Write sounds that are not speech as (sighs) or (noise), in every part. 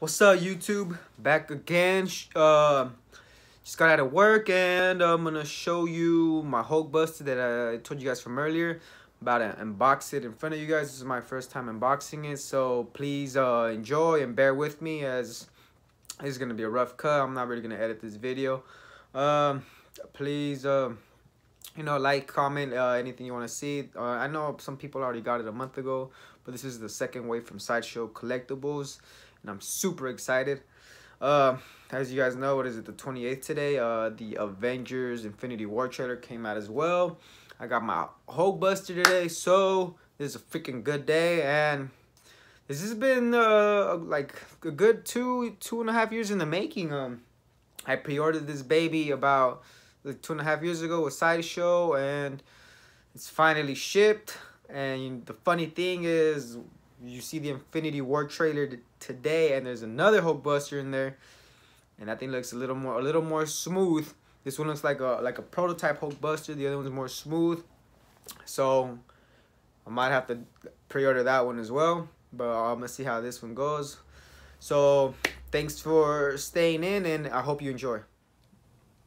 What's up, YouTube? Back again. Uh, just got out of work and I'm gonna show you my Hulk Buster that I told you guys from earlier. About to unbox it in front of you guys. This is my first time unboxing it, so please uh, enjoy and bear with me as is gonna be a rough cut. I'm not really gonna edit this video. Um, please, uh, you know, like, comment, uh, anything you want to see. Uh, I know some people already got it a month ago, but this is the second wave from Sideshow Collectibles and I'm super excited. Uh, as you guys know, what is it, the 28th today? Uh, the Avengers Infinity War trailer came out as well. I got my Hulk Buster today, so this is a freaking good day, and this has been uh like a good two two and a half years in the making. Um, I pre-ordered this baby about like two and a half years ago with Sideshow, and it's finally shipped. And the funny thing is, you see the Infinity War trailer today, and there's another Hulk Buster in there, and that thing looks a little more a little more smooth. This one looks like a like a prototype Hulk Buster. The other one's more smooth, so I might have to pre-order that one as well. But I'm gonna see how this one goes. So thanks for staying in, and I hope you enjoy.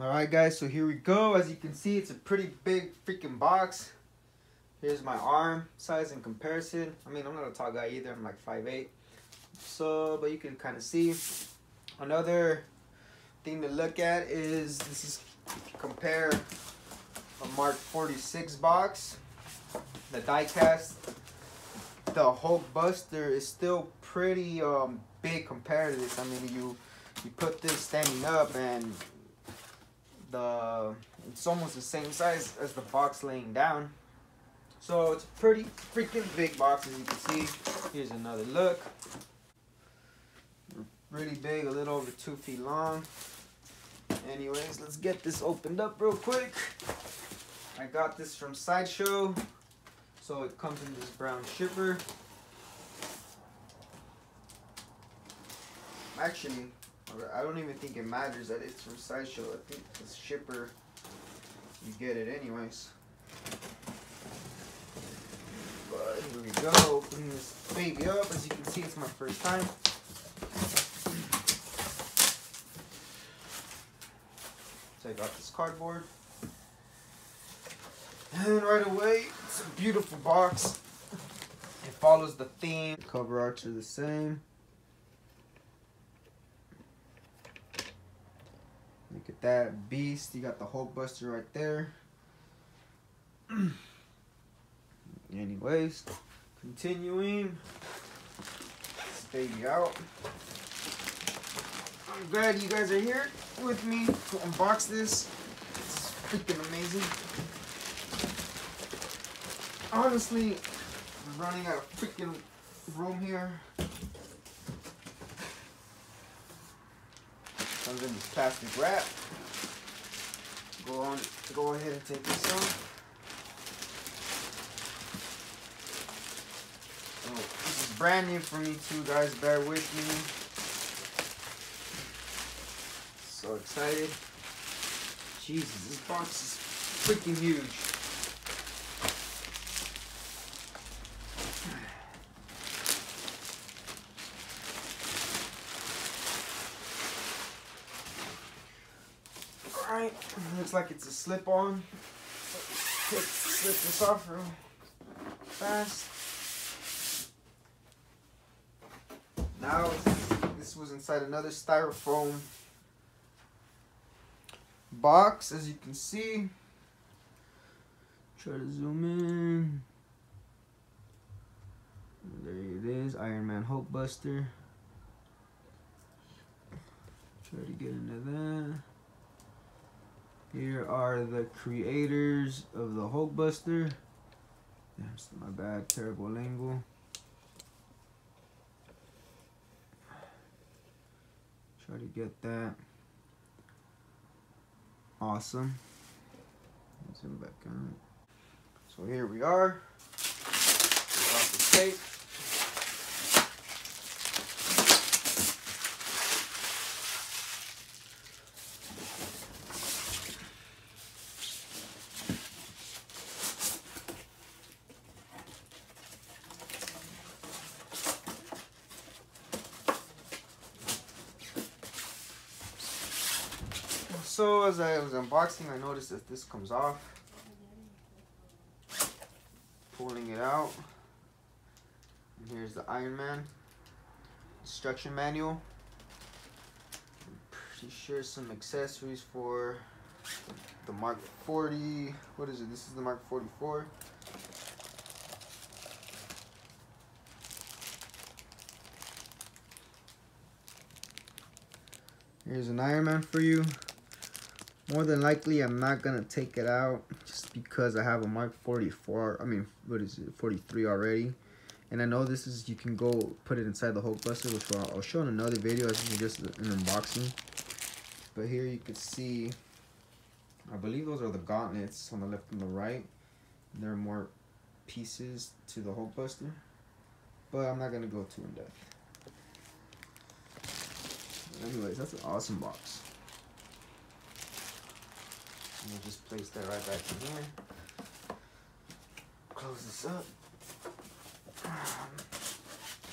Alright guys, so here we go. As you can see, it's a pretty big freaking box. Here's my arm size in comparison. I mean, I'm not a tall guy either. I'm like 5'8". So, but you can kind of see. Another thing to look at is this is compare a Mark 46 box, the diecast. The Hulk Buster is still pretty um, big compared to this. I mean, you you put this standing up and the it's almost the same size as the box laying down. So it's a pretty freaking big box as you can see. Here's another look. Really big, a little over two feet long. Anyways, let's get this opened up real quick. I got this from Sideshow. So it comes in this brown shipper. Actually, I don't even think it matters that it's from Sideshow. I think the shipper, you get it anyways. But here we go, opening this baby up. As you can see, it's my first time. So I got this cardboard. And right away, it's a beautiful box. It follows the theme. The Cover arts are the same. Look at that beast. You got the Hulk Buster right there. (clears throat) Anyways, continuing. This baby out. I'm glad you guys are here with me to unbox this. It's freaking amazing. Honestly, I'm running out of freaking room here. Comes in this plastic wrap. Go on, go ahead and take this off. This is brand new for me too, guys. Bear with me. So excited. Jesus, this box is freaking huge. (sighs) Alright, looks like it's a slip-on. Slip this off real fast. Now, this was inside another styrofoam box, as you can see. Try to zoom in. There it is, Iron Man Hulk Buster. Try to get into that. Here are the creators of the Hulk Buster. That's my bad, terrible angle. Try to get that. Awesome. Zoom back on. So here we are. Off the tape. Also, as I was unboxing, I noticed that this comes off. Pulling it out. And here's the Iron Man instruction manual. I'm pretty sure some accessories for the Mark 40. What is it? This is the Mark 44. Here's an Iron Man for you. More than likely, I'm not gonna take it out just because I have a Mark 44. I mean, what is it? 43 already. And I know this is, you can go put it inside the Hulk Buster, which I'll, I'll show in another video. This is just an unboxing. But here you can see, I believe those are the gauntlets on the left and the right. There are more pieces to the Hulk Buster. But I'm not going to go too in depth. Anyways, that's an awesome box. We'll just place that right back in here. Close this up. Um,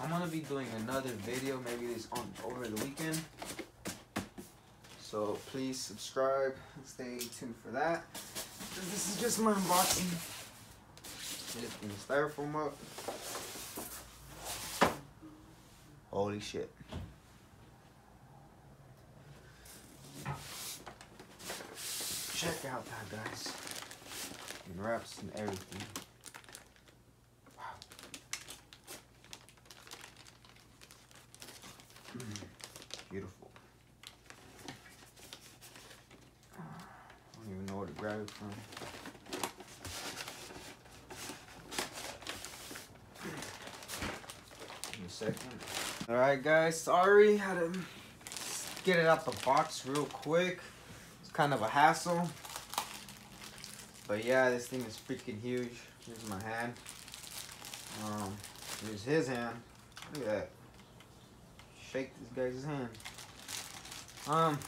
I'm gonna be doing another video, maybe this on over the weekend. So please subscribe and stay tuned for that. This is just my unboxing. Lifting the styrofoam up. Holy shit. Out that guys. And wraps and everything. Wow. (clears throat) Beautiful. I don't even know where to grab it from. Alright guys, sorry, had to get it out the box real quick. It's kind of a hassle. But yeah, this thing is freaking huge. Here's my hand. Um, here's his hand. Look at that shake this guy's hand. Um,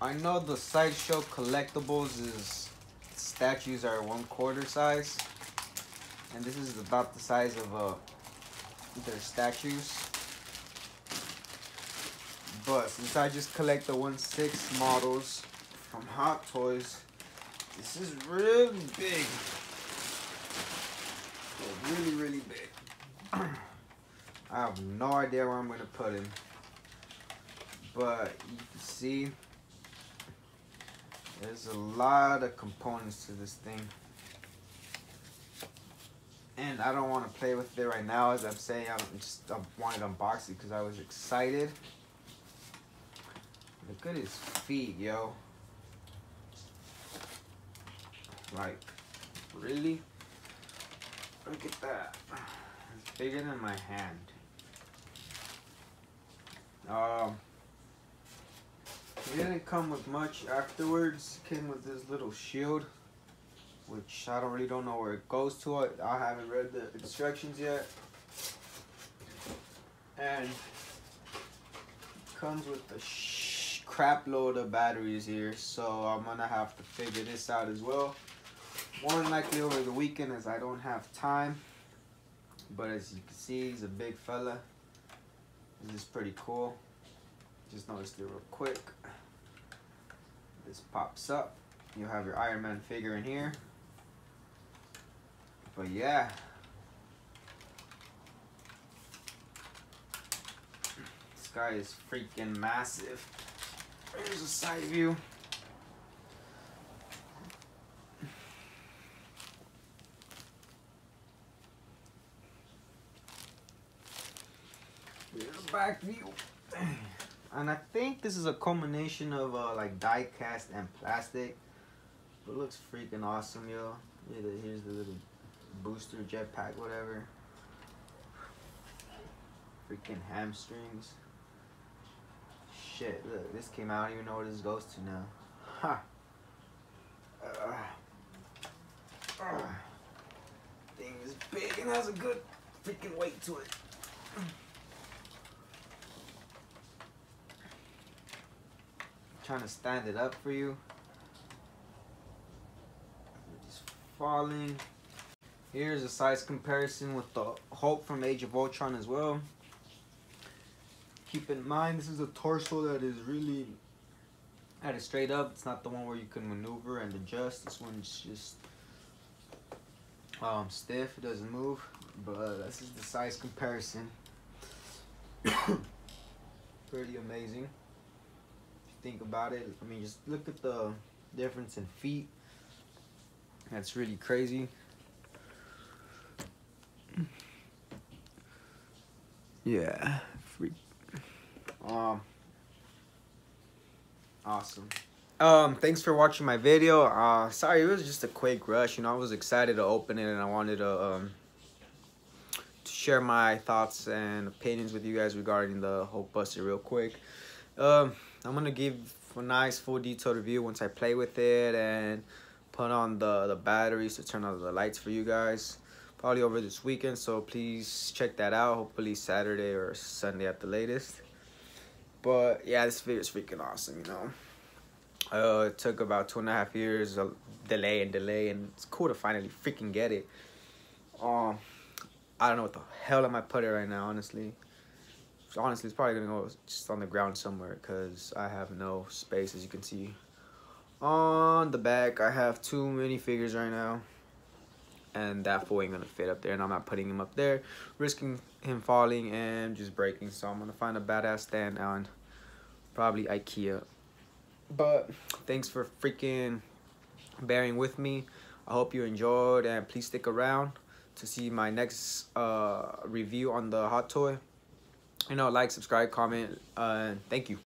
I know the sideshow collectibles is statues are one quarter size, and this is about the size of uh their statues. But since I just collect the 1/6 models from Hot Toys, this is really big. Really, really big. (clears throat) I have no idea where I'm going to put him. But you can see there's a lot of components to this thing. And I don't want to play with it right now as I'm saying I'm just I wanted to unbox it because I was excited. Look at his feet, yo. Like, really? Look at that. It's bigger than my hand. Um, it didn't come with much afterwards. It came with this little shield, which I don't really don't know where it goes to. It. I haven't read the instructions yet. And comes with a crap load of batteries here, so I'm gonna have to figure this out as well. More than likely over the weekend as I don't have time. But as you can see, he's a big fella. This is pretty cool. Just noticed it real quick. This pops up. You have your Iron Man figure in here. But yeah. This guy is freaking massive. Here's a side view. Back view. And I think this is a combination of uh, like die cast and plastic. But it looks freaking awesome, yo. Here's the little booster jetpack, whatever. Freaking hamstrings. Shit, look, this came out. I don't even know where this goes to now. Ha! Uh, uh, thing is big and has a good freaking weight to it. Trying to stand it up for you. Just falling. Here's a size comparison with the Hulk from Age of Ultron as well. Keep in mind, this is a torso that is really had it straight up. It's not the one where you can maneuver and adjust. This one's just um, stiff. It doesn't move. But this is the size comparison. (coughs) Pretty amazing. Think about it, I mean, just look at the difference in feet. That's really crazy. Yeah, freak. Um, awesome. Um, thanks for watching my video. Uh, sorry, it was just a quick rush. You know, I was excited to open it and I wanted to, um, to share my thoughts and opinions with you guys regarding the Hulkbuster real quick. Um, I'm gonna give a nice full detailed review once I play with it and put on the, the batteries to turn on the lights for you guys. Probably over this weekend so please check that out. Hopefully saturday or sunday at the latest. But yeah this video is freaking awesome you know. Uh, it took about two and a half years of delay and delay and it's cool to finally freaking get it. Um i don't know what the hell am i put it right now honestly honestly it's probably gonna go just on the ground somewhere because i have no space as you can see. On the back i have too many figures right now. And that fool ain't gonna fit up there and I'm not putting him up there. Risking him falling and just breaking so I'm gonna find a badass stand on probably Ikea. But thanks for freaking bearing with me. I hope you enjoyed and please stick around to see my next uh, review on the hot toy you know like subscribe comment uh, thank you